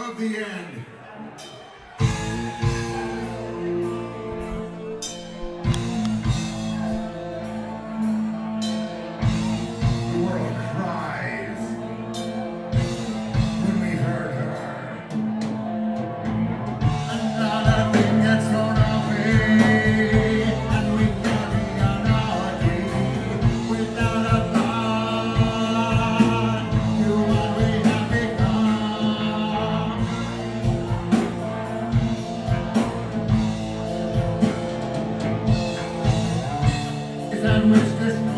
of the end. rezar nuestras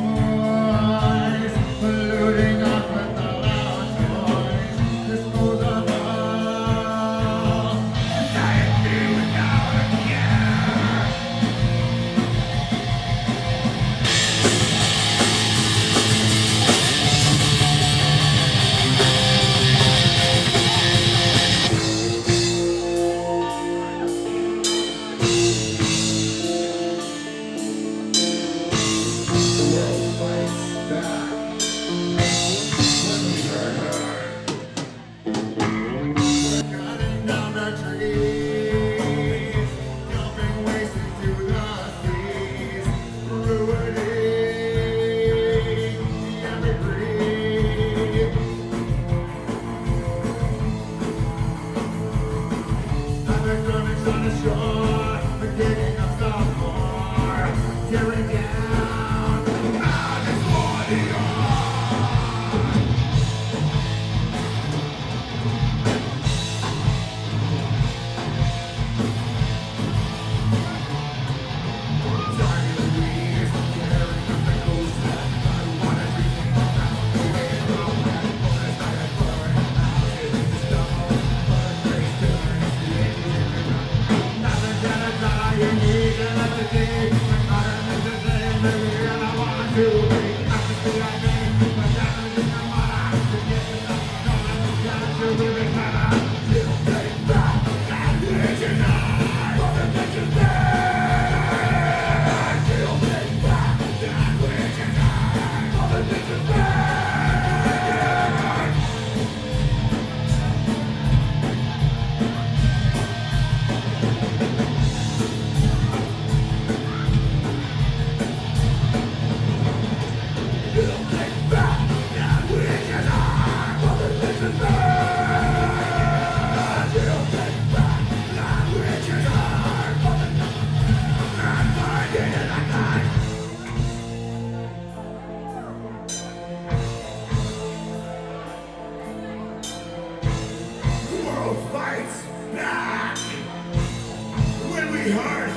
filled me fights back when we hurt.